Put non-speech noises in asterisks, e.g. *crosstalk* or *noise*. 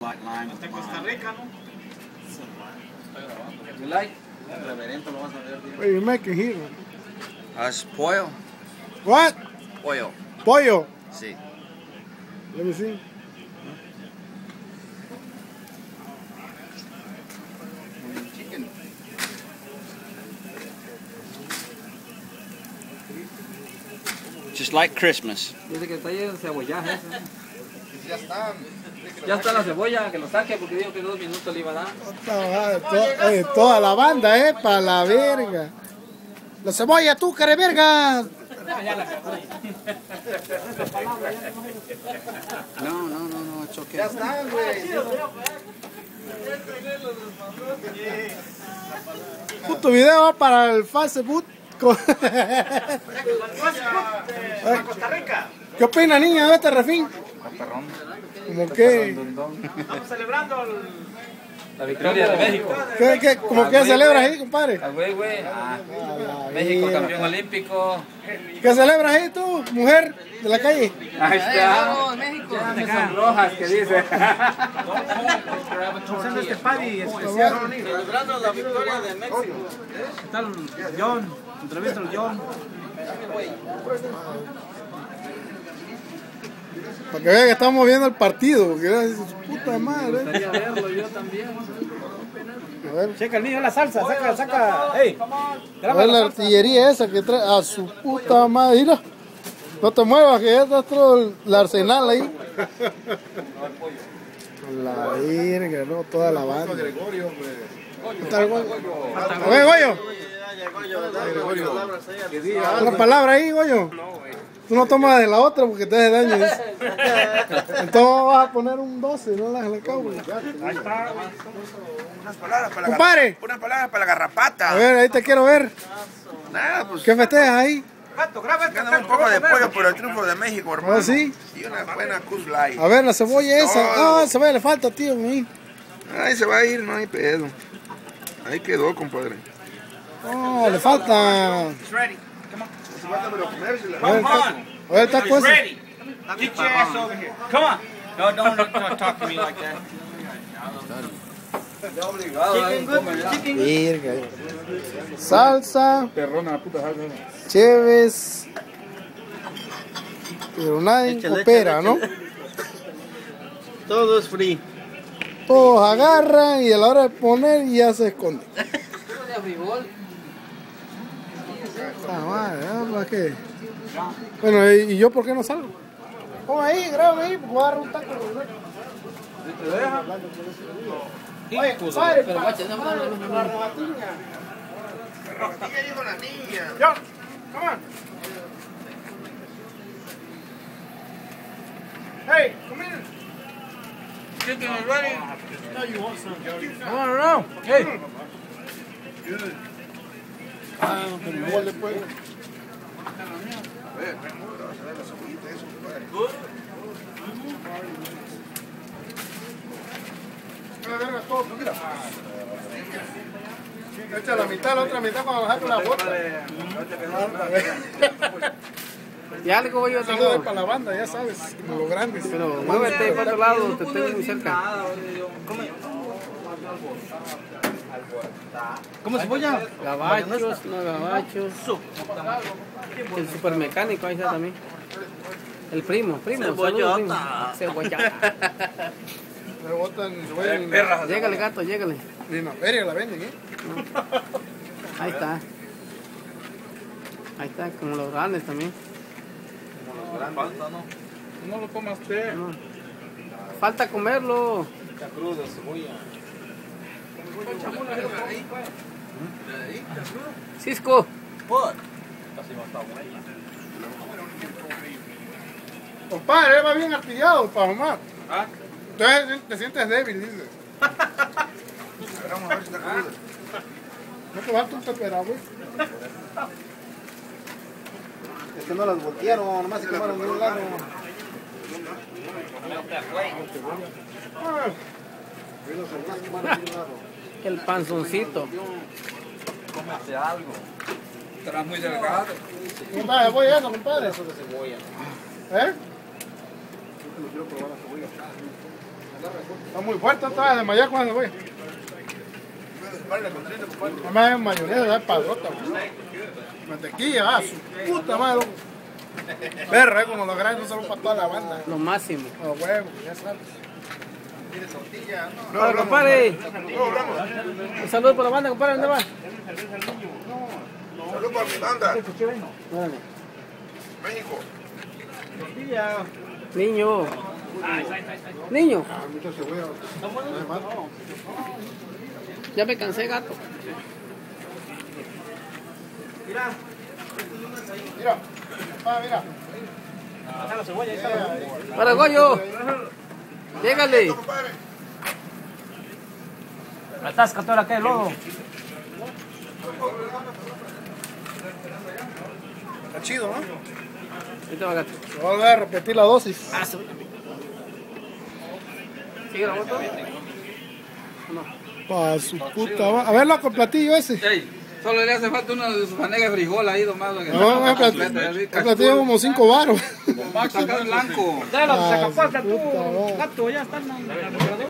White lime. Hasta Costa Rica, ¿no? You like? Reverendo lo vas a ver. tío. What are you making here? man? Ah, Haz pollo. What? Pollo. Pollo. Sí. Let me see. Chicken. Just like Christmas. Dice que está lleno de cebollaje. ¿eh? Ya están. Ya está la cebolla, que lo saque porque dijo que dos minutos le iba a dar. Otra- to- oye, toda la banda, eh, para la verga. La cebolla, tú, care verga. No, no, no, no, okay. Ya están, güey. Puto video va para el Facebook. Co- A Costa Rica. ¿Qué opina, niña, de este refín? Como que, Estamos celebrando el... La victoria de México. ¿qué, qué, como que celebras ahí, compadre? Ah, güey, güey. Ah, A la México campeón olímpico. ¿Qué celebras ahí tú, mujer de la calle? Ahí está. Ya me sonrojas, que dice. *laughs* Usando este party especial. Celebrando la victoria de México. ¿Qué tal, John? Entrevista al John. Para que vean que estamos viendo el partido, porque era su puta madre. Verlo yo también. A ver, Checa el niño la salsa, saca, saca. Hey, a ver la artillería esa que trae a su puta madre. Mira, no te muevas, que ya está todo el, el arsenal ahí. La verga, no, toda la banda. ¿Qué tal, Goyo? A ver, Goyo. Una palabra ahí, Goyo. Tú no tomas de la otra porque te hace daño. dice. Entonces vas a poner un 12, no la la cabo. Unas palabras para la Compadre. garra- Unas palabras para la garrapata. A ver, ahí te quiero ver. Nada, pues. ¿Qué festejas ahí? Ganan un poco de pollo por el triunfo de México, hermano. ¿Ah, sí? Y una buena Cus Light. A ver, la cebolla esa. Ah, cebolla le falta, tío. ahí. Ahí se va a ir, no hay pedo. Ahí quedó, compadre. Oh, le falta. Está pues. Ready. Get your ass over here. Come on. No, don't, don't, talk to me like that. Salsa. Chéves. Pero nadie coopera, ¿no? Todo es free. Todos agarran y a la hora de poner ya se esconden. *laughs* ¿para qué? Bueno, ¿y y yo por qué no salgo? Ponme ahí, grábame ahí, voy a agarrar un taco. Oye, Pero guacha, no, no, no, no, no. la rebatiña. Dijo la niña. John, come on. Hey, come here. Chicken is ready. No, no, no. Hey. Ah, pero mole, verga, todo, mira. Echa la mitad, la otra mitad cuando bajar con la bota. Y algo yo Saludos tengo. para la banda, ya sabes, como los grandes. Pero muévete para otro lado, te tengo muy cerca. ¿Cómo cebolla? Gabachos, no gabachos. El supermecánico ahí está también. El primo, primo. saludos, primo. Cebollata. Me *laughs* botan, se vayan Llégale, gato, llégale. en la feria, la venden, ¿eh? Ahí está. Ahí está, como los grandes también. No lo comas usted. No. Falta comerlo. Cisco. Compadre, va bien artillado para fumar. ¿Ah? Entonces te sientes débil, dice. A ver si. No te falta un pepera, güey. Es que no las voltearon, nomás se quemaron de un lado. Ah, El panzoncito. Cómete algo. Estará muy delgado. Compadre, voy a eso, compadre. ¿Eh? Está muy fuerte otra vez, desmayar con esa güey. Además es mayonesa, es padrota. Mantequilla, ah, su puta madre. loco. Perra, eh, como lo grande, no solo para toda la banda. Lo máximo. A huevo, ya sabes. Hola, compadre. Un saludo por la banda, compadre. ¿Dónde va? Salud para mi banda. Órale. México. Niño. Niño. Ah, Ya me cansé, gato. Mira, pa, mira. Para Goyo. Compadre. Atasca todo aquel lodo. Está chido, ¿no? Ahorita va, gato. Se va a volver a repetir la dosis. Ah, ¿Sigue la moto? Pa' su puta A ver, loco, el platillo ese. Solo le hace falta una de sus fanegas de frijol ahí nomás. lo que- No, el completa, platillo, como 5 baros. El blanco. Dale, Ah, saca falta puta madre. tú. Gato, ya está.